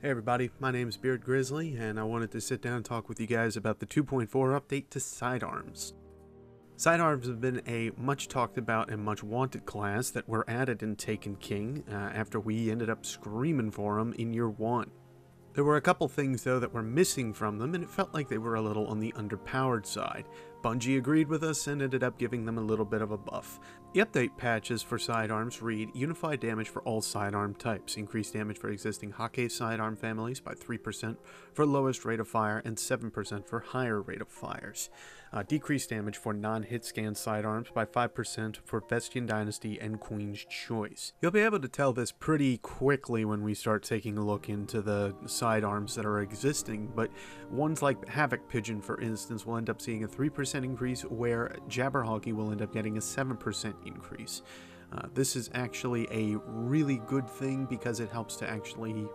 Hey everybody, my name is Beard Grizzly, and I wanted to sit down and talk with you guys about the 2.4 update to Sidearms. Sidearms have been a much talked about and much wanted class that were added in Taken King uh, after we ended up screaming for them in year 1. There were a couple things though that were missing from them and it felt like they were a little on the underpowered side. Bungie agreed with us and ended up giving them a little bit of a buff. The update patches for sidearms read Unified damage for all sidearm types, increased damage for existing Häkke sidearm families by 3% for lowest rate of fire and 7% for higher rate of fires. Uh, decreased damage for non-hit scan sidearms by 5% for Vestian Dynasty and Queen's Choice. You'll be able to tell this pretty quickly when we start taking a look into the sidearms that are existing, but ones like Havoc Pigeon, for instance, will end up seeing a 3% 3% increase, where Jabberhakke will end up getting a 7% increase. Uh, this is actually a really good thing because it helps to actually,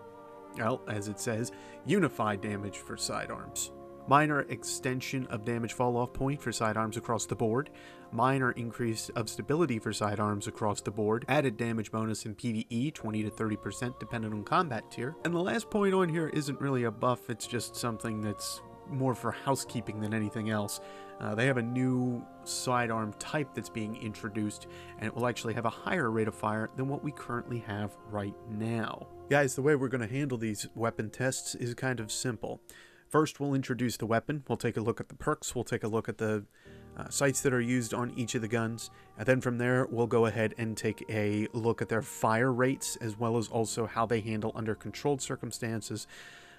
well, as it says, unify damage for sidearms. Minor extension of damage fall off point for sidearms across the board. Minor increase of stability for sidearms across the board. Added damage bonus in PvE, 20 to 30% depending on combat tier. And the last point on here isn't really a buff, it's just something that's more for housekeeping than anything else. Uh, they have a new sidearm type that's being introduced, and it will actually have a higher rate of fire than what we currently have right now. Guys, the way we're going to handle these weapon tests is kind of simple. First, we'll introduce the weapon, we'll take a look at the perks, we'll take a look at the uh, sights that are used on each of the guns, and then from there, we'll go ahead and take a look at their fire rates, as well as also how they handle under controlled circumstances,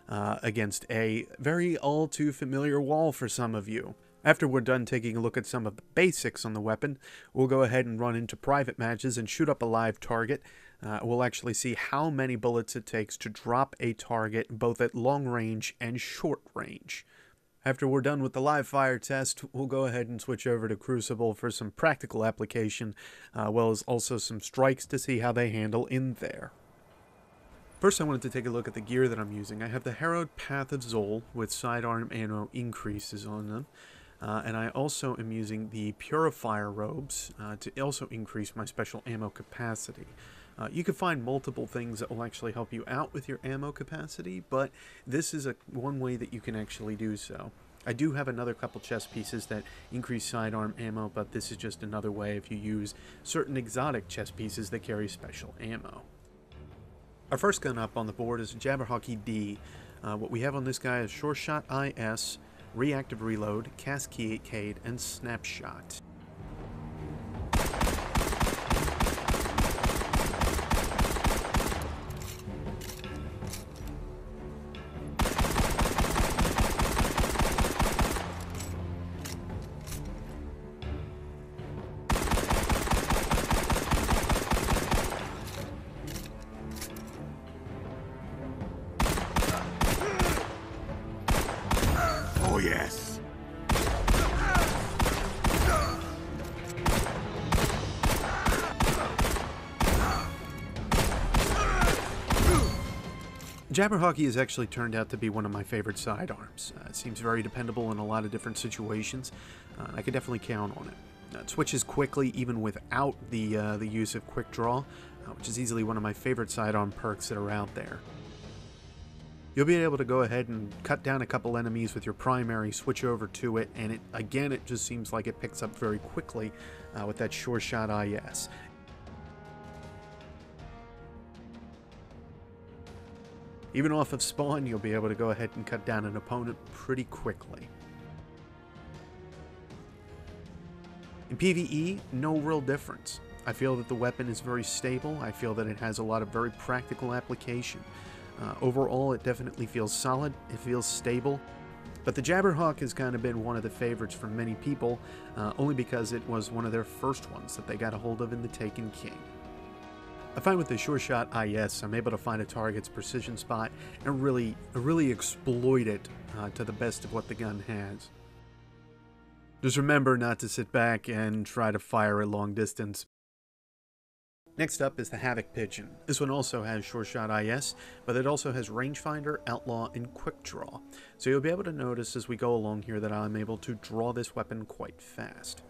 uh, against a very all too familiar wall for some of you. After we're done taking a look at some of the basics on the weapon, we'll go ahead and run into private matches and shoot up a live target. Uh, we'll actually see how many bullets it takes to drop a target both at long range and short range. After we're done with the live fire test, we'll go ahead and switch over to Crucible for some practical application, uh, well as also some strikes to see how they handle in there. First, I wanted to take a look at the gear that I'm using. I have the Harrowed Path of Xol with sidearm ammo increases on them. Uh, and I also am using the Purifier robes uh, to also increase my special ammo capacity. Uh, you can find multiple things that will actually help you out with your ammo capacity, but this is a one way that you can actually do so. I do have another couple chest pieces that increase sidearm ammo, but this is just another way if you use certain exotic chest pieces that carry special ammo. Our first gun up on the board is Jabberhakke D. Uh, what we have on this guy is Sure Shot IS, Reactive Reload, Cascade, and Snapshot. Jabberhakke has actually turned out to be one of my favorite sidearms. Uh, it seems very dependable in a lot of different situations. Uh, I can definitely count on it. Uh, it switches quickly even without the, uh, the use of quick draw, uh, which is easily one of my favorite sidearm perks that are out there. You'll be able to go ahead and cut down a couple enemies with your primary, switch over to it, and it again, it just seems like it picks up very quickly uh, with that Sure Shot IS. Even off of spawn, you'll be able to go ahead and cut down an opponent pretty quickly. In PvE, no real difference. I feel that the weapon is very stable. I feel that it has a lot of very practical application. Uh, overall, it definitely feels solid, it feels stable. But the Jabberhawk has kind of been one of the favorites for many people, uh, only because it was one of their first ones that they got a hold of in the Taken King. I find with the Sure Shot IS, I'm able to find a target's precision spot and really, really exploit it uh, to the best of what the gun has. Just remember not to sit back and try to fire at long distance. Next up is the Havoc Pigeon. This one also has Sure Shot IS, but it also has Rangefinder, Outlaw, and Quick Draw. So you'll be able to notice as we go along here that I'm able to draw this weapon quite fast.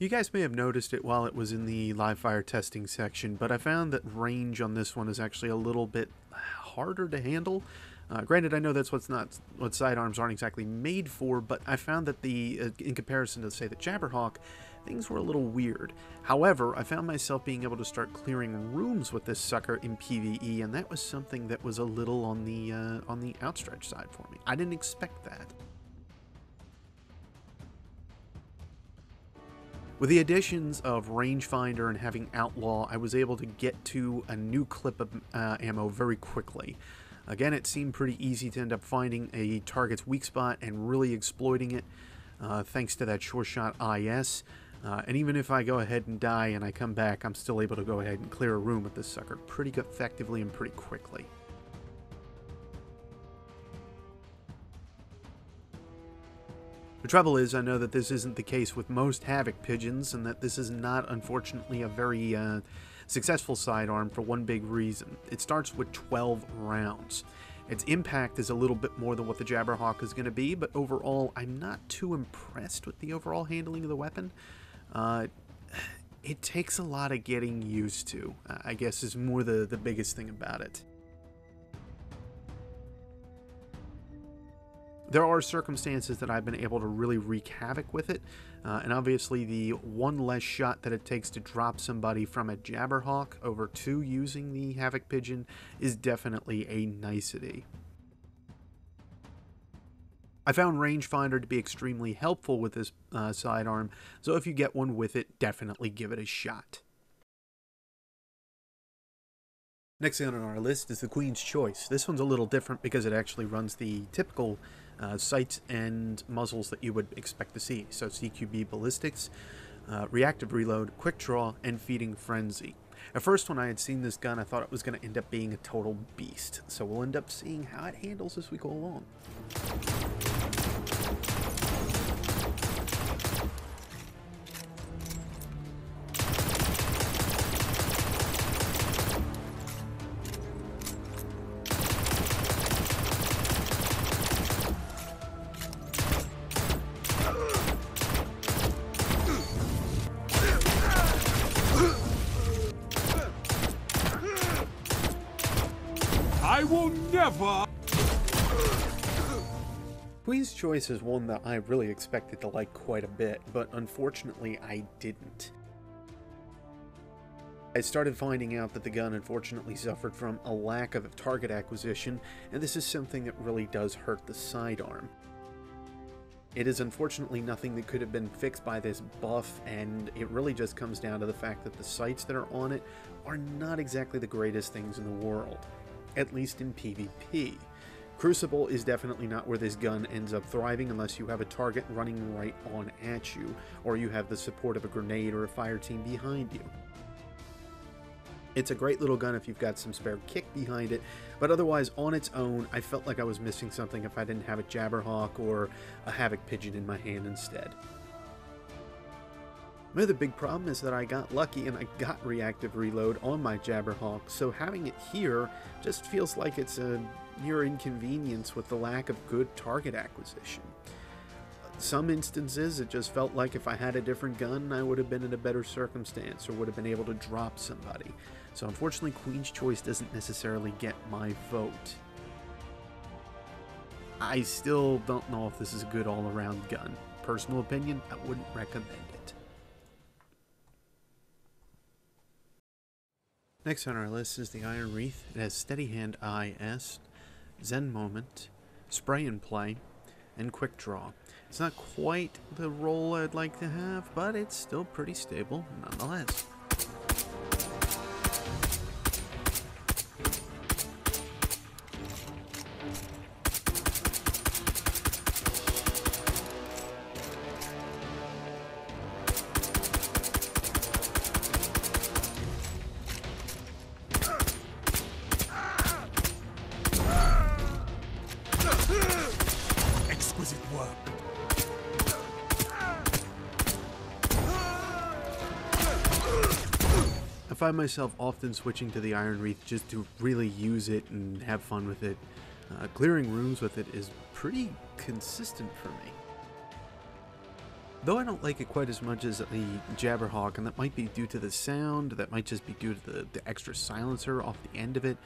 You guys may have noticed it while it was in the live fire testing section, but I found that range on this one is actually a little bit harder to handle. Uh, granted, I know that's what's not what sidearms aren't exactly made for, but I found that the uh, in comparison to say the Jabberhawk, things were a little weird. However, I found myself being able to start clearing rooms with this sucker in PVE, and that was something that was a little on the uh, on the outstretched side for me. I didn't expect that. With the additions of Rangefinder and having Outlaw, I was able to get to a new clip of uh, ammo very quickly. Again, it seemed pretty easy to end up finding a target's weak spot and really exploiting it, uh, thanks to that Sure Shot IS. Uh, and even if I go ahead and die and I come back, I'm still able to go ahead and clear a room with this sucker pretty effectively and pretty quickly. The trouble is, I know that this isn't the case with most Havoc pigeons, and that this is not, unfortunately, a very uh, successful sidearm for one big reason. It starts with 12 rounds. Its impact is a little bit more than what the Jabberhawk is going to be, but overall, I'm not too impressed with the overall handling of the weapon. Uh, it takes a lot of getting used to, I guess, is more the, the biggest thing about it. There are circumstances that I've been able to really wreak havoc with it, uh, and obviously the one less shot that it takes to drop somebody from a Jabberhawk over to using the Havoc Pigeon is definitely a nicety. I found Rangefinder to be extremely helpful with this uh, sidearm, so if you get one with it, definitely give it a shot. Next thing on our list is the Queen's Choice. This one's a little different because it actually runs the typical uh, sights and muzzles that you would expect to see. So CQB ballistics, uh, reactive reload, quick draw, and feeding frenzy. At first, when I had seen this gun, I thought it was going to end up being a total beast. So we'll end up seeing how it handles as we go along. Choice is one that I really expected to like quite a bit, but unfortunately I didn't. I started finding out that the gun unfortunately suffered from a lack of target acquisition, and this is something that really does hurt the sidearm. It is unfortunately nothing that could have been fixed by this buff, and it really just comes down to the fact that the sights that are on it are not exactly the greatest things in the world at least in PvP. Crucible is definitely not where this gun ends up thriving unless you have a target running right on at you, or you have the support of a grenade or a fire team behind you. It's a great little gun if you've got some spare kick behind it, but otherwise, on its own, I felt like I was missing something if I didn't have a Jabberhawk or a Havoc Pigeon in my hand instead. My other big problem is that I got lucky and I got reactive reload on my Jabberhawk, so having it here just feels like it's a near inconvenience with the lack of good target acquisition. Some instances, it just felt like if I had a different gun, I would have been in a better circumstance or would have been able to drop somebody. So unfortunately, Queen's Choice doesn't necessarily get my vote. I still don't know if this is a good all-around gun. Personal opinion, I wouldn't recommend it. Next on our list is the Iron Wreath. It has Steady Hand IS, Zen Moment, Spray and Play, and Quick Draw. It's not quite the role I'd like to have, but it's still pretty stable nonetheless. Find myself often switching to the Iron Wreath just to really use it and have fun with it. Uh, clearing rooms with it is pretty consistent for me. Though I don't like it quite as much as the Jabberhawk, and that might be due to the sound, that might just be due to the, the extra silencer off the end of it,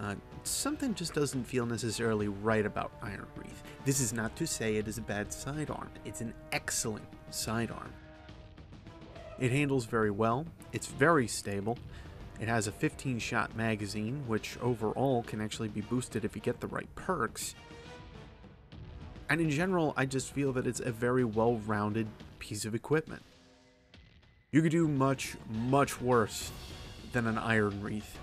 uh, something just doesn't feel necessarily right about Iron Wreath. This is not to say it is a bad sidearm, it's an excellent sidearm. It handles very well, it's very stable, it has a 15 shot magazine, which overall can actually be boosted if you get the right perks. And in general, I just feel that it's a very well rounded piece of equipment. You could do much, much worse than an Iron Wreath.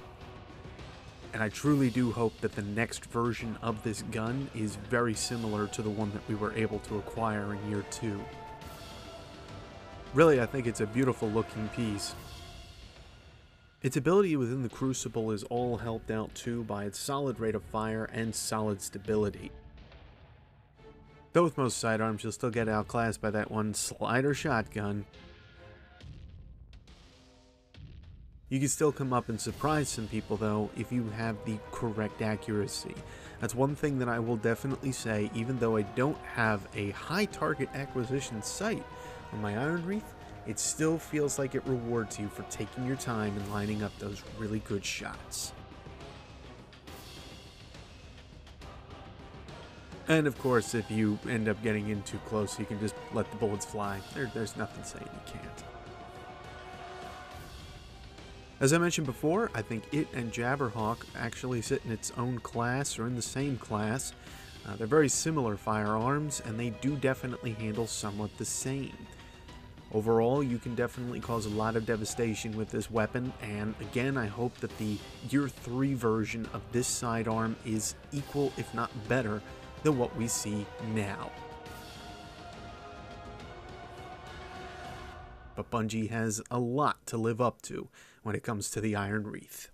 And I truly do hope that the next version of this gun is very similar to the one that we were able to acquire in year 2. Really, I think it's a beautiful looking piece. Its ability within the Crucible is all helped out too by its solid rate of fire and solid stability. Though with most sidearms, you'll still get outclassed by that one slider shotgun. You can still come up and surprise some people though if you have the correct accuracy. That's one thing that I will definitely say, even though I don't have a high target acquisition sight on my Iron Wreath, it still feels like it rewards you for taking your time and lining up those really good shots. And of course, if you end up getting in too close, you can just let the bullets fly. There, there's nothing saying you can't. As I mentioned before, I think it and Jabberhawk actually sit in its own class or in the same class. Uh, they're very similar firearms, and they do definitely handle somewhat the same. Overall, you can definitely cause a lot of devastation with this weapon, and again, I hope that the Year 3 version of this sidearm is equal, if not better, than what we see now. But Bungie has a lot to live up to when it comes to the Iron Wreath.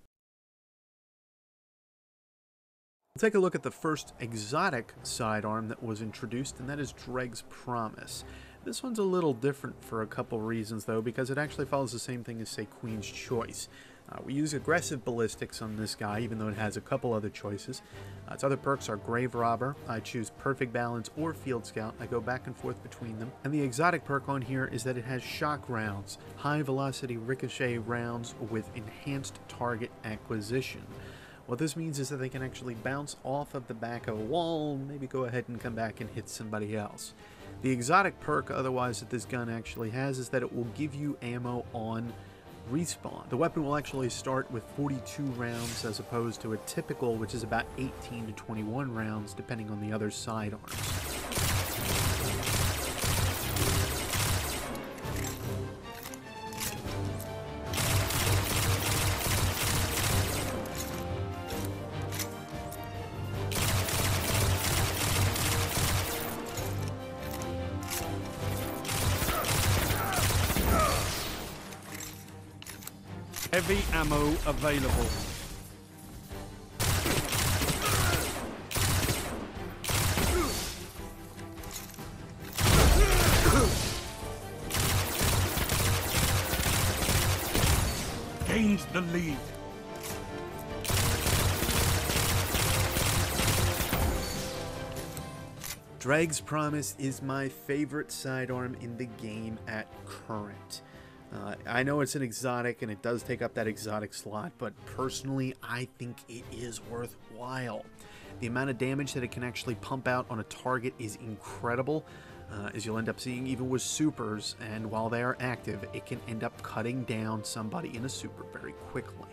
We'll take a look at the first exotic sidearm that was introduced, and that is Dreg's Promise. This one's a little different for a couple reasons, though, because it actually follows the same thing as, say, Queen's Choice. Uh, we use aggressive ballistics on this guy, even though it has a couple other choices. Uh, its other perks are Grave Robber. I choose Perfect Balance or Field Scout. I go back and forth between them. And the exotic perk on here is that it has shock rounds, high velocity ricochet rounds with enhanced target acquisition. What this means is that they can actually bounce off of the back of a wall, maybe go ahead and come back and hit somebody else. The exotic perk otherwise that this gun actually has is that it will give you ammo on respawn. The weapon will actually start with 42 rounds as opposed to a typical which is about 18 to 21 rounds depending on the other sidearms. Available. The lead. Dreg's Promise is my favorite sidearm in the game at current. Uh, I know it's an exotic and it does take up that exotic slot, but personally, I think it is worthwhile. The amount of damage that it can actually pump out on a target is incredible, uh, as you'll end up seeing even with supers, and while they are active, it can end up cutting down somebody in a super very quickly.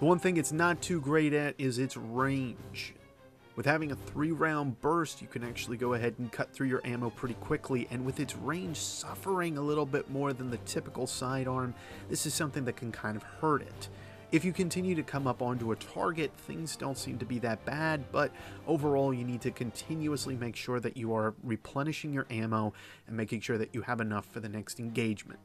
The one thing it's not too great at is its range. With having a three round burst, you can actually go ahead and cut through your ammo pretty quickly, and with its range suffering a little bit more than the typical sidearm, this is something that can kind of hurt it. If you continue to come up onto a target, things don't seem to be that bad, but overall, you need to continuously make sure that you are replenishing your ammo and making sure that you have enough for the next engagement.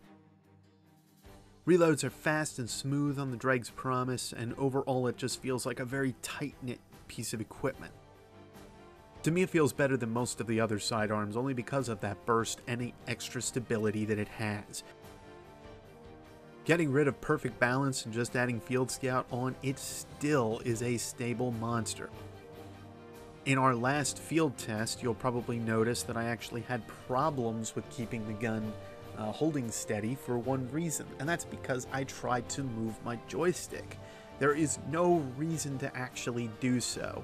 Reloads are fast and smooth on the Dreg's Promise, and overall, it just feels like a very tight knit piece of equipment. To me, it feels better than most of the other sidearms only because of that burst and the extra stability that it has. Getting rid of perfect balance and just adding Field Scout on, it still is a stable monster. In our last field test, you'll probably notice that I actually had problems with keeping the gun uh, holding steady for one reason, and that's because I tried to move my joystick. There is no reason to actually do so.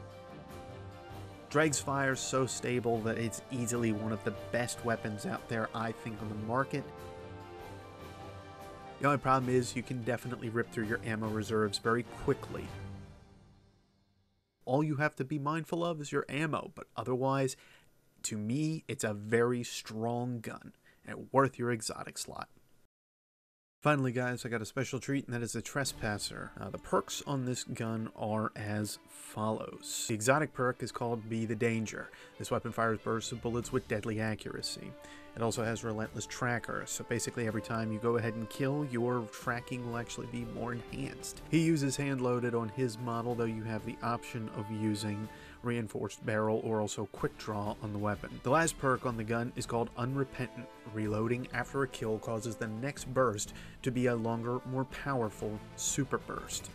Dreg's fire is so stable that it's easily one of the best weapons out there, I think, on the market. The only problem is you can definitely rip through your ammo reserves very quickly. All you have to be mindful of is your ammo, but otherwise, to me, it's a very strong gun and worth your exotic slot. Finally, guys, I got a special treat, and that is the Trespasser. Uh, the perks on this gun are as follows. The exotic perk is called Be the Danger. This weapon fires bursts of bullets with deadly accuracy. It also has Relentless Tracker, so basically every time you go ahead and kill, your tracking will actually be more enhanced. He uses hand loaded on his model, though you have the option of using reinforced barrel, or also quick draw on the weapon. The last perk on the gun is called Unrepentant. Reloading after a kill causes the next burst to be a longer, more powerful super burst.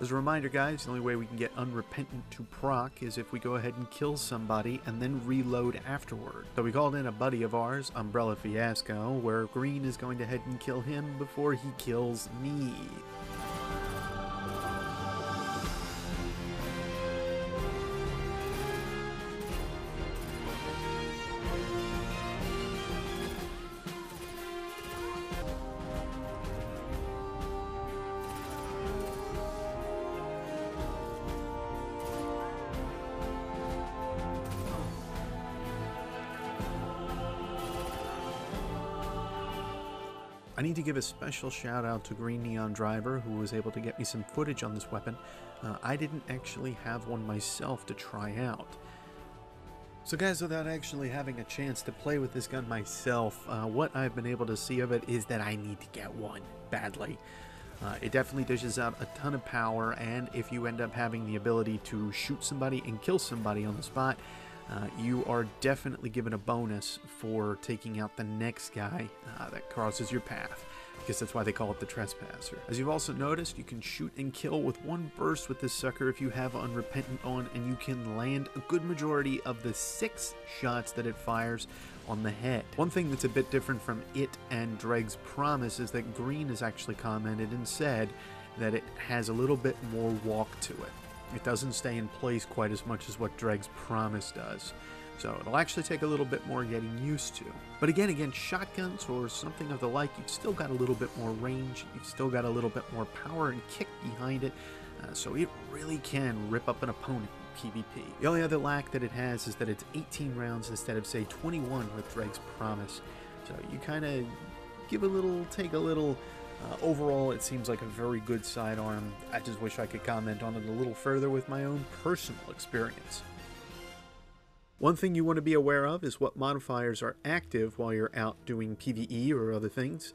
As a reminder, guys, the only way we can get Unrepentant to proc is if we go ahead and kill somebody and then reload afterward. So we called in a buddy of ours, Umbrella Fiasco, where Green is going to head and kill him before he kills me. I need to give a special shout out to Green Neon Driver who was able to get me some footage on this weapon. Uh, I didn't actually have one myself to try out. So guys, without actually having a chance to play with this gun myself, uh, what I've been able to see of it is that I need to get one badly. Uh, it definitely dishes out a ton of power, and if you end up having the ability to shoot somebody and kill somebody on the spot, uh, you are definitely given a bonus for taking out the next guy uh, that crosses your path. Guess that's why they call it the Trespasser. As you've also noticed, you can shoot and kill with one burst with this sucker if you have Unrepentant on, and you can land a good majority of the six shots that it fires on the head. One thing that's a bit different from it and Dreg's Promise is that Green has actually commented and said that it has a little bit more walk to it. It doesn't stay in place quite as much as what Dreg's Promise does. So it'll actually take a little bit more getting used to. But again, against shotguns or something of the like, you've still got a little bit more range, you've still got a little bit more power and kick behind it, uh, so it really can rip up an opponent in PvP. The only other lack that it has is that it's 18 rounds instead of, say, 21 with Dreg's Promise. So you kind of give a little, take a little, uh, overall, it seems like a very good sidearm. I just wish I could comment on it a little further with my own personal experience. One thing you want to be aware of is what modifiers are active while you're out doing PvE or other things,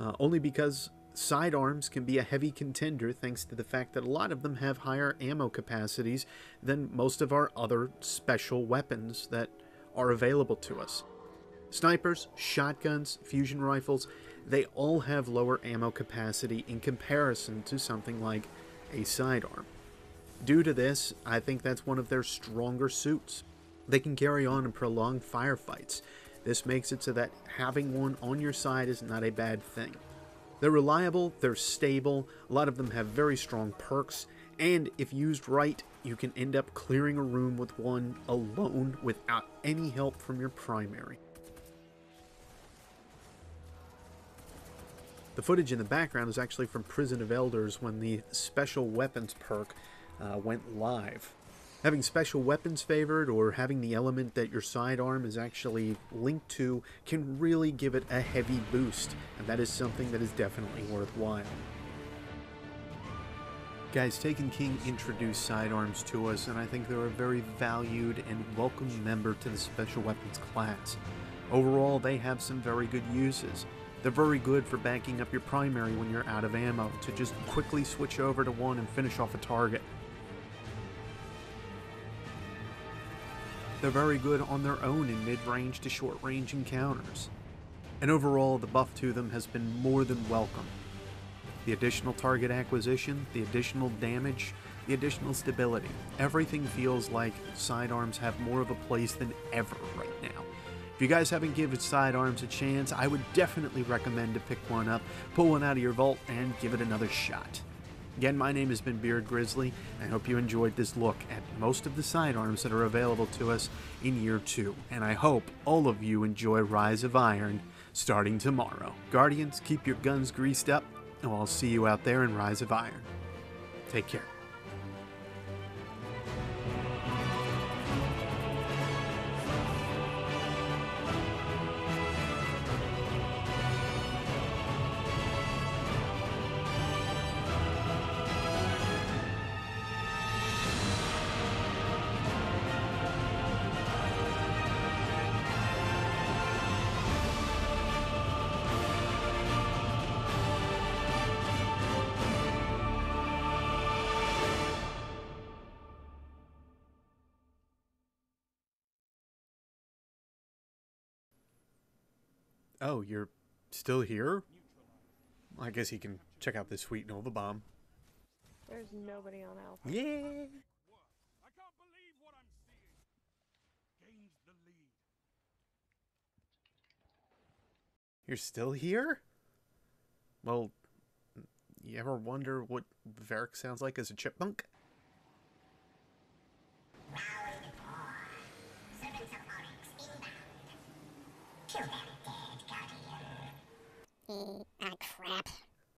uh, only because sidearms can be a heavy contender thanks to the fact that a lot of them have higher ammo capacities than most of our other special weapons that are available to us. Snipers, shotguns, fusion rifles, they all have lower ammo capacity in comparison to something like a sidearm. Due to this, I think that's one of their stronger suits. They can carry on in prolonged firefights. This makes it so that having one on your side is not a bad thing. They're reliable, they're stable, a lot of them have very strong perks, and if used right, you can end up clearing a room with one alone without any help from your primary. The footage in the background is actually from Prison of Elders when the Special Weapons perk uh, went live. Having special weapons favored or having the element that your sidearm is actually linked to can really give it a heavy boost, and that is something that is definitely worthwhile. Guys, Taken King introduced sidearms to us, and I think they're a very valued and welcome member to the Special Weapons class. Overall, they have some very good uses. They're very good for backing up your primary when you're out of ammo, to just quickly switch over to one and finish off a target. They're very good on their own in mid-range to short-range encounters. And overall, the buff to them has been more than welcome. The additional target acquisition, the additional damage, the additional stability. Everything feels like sidearms have more of a place than ever right now. If you guys haven't given sidearms a chance, I would definitely recommend to pick one up, pull one out of your vault, and give it another shot. Again, my name has been Beard Grizzly, and I hope you enjoyed this look at most of the sidearms that are available to us in Year 2, and I hope all of you enjoy Rise of Iron starting tomorrow. Guardians, keep your guns greased up, and I'll see you out there in Rise of Iron. Take care. Oh, you're still here? I guess he can check out this sweet Nova bomb. There's nobody on Alpha. Yeah. I can't believe what I'm seeing. Gains the lead. You're still here? Well, you ever wonder what Variks sounds like as a chipmunk? Ah, crap.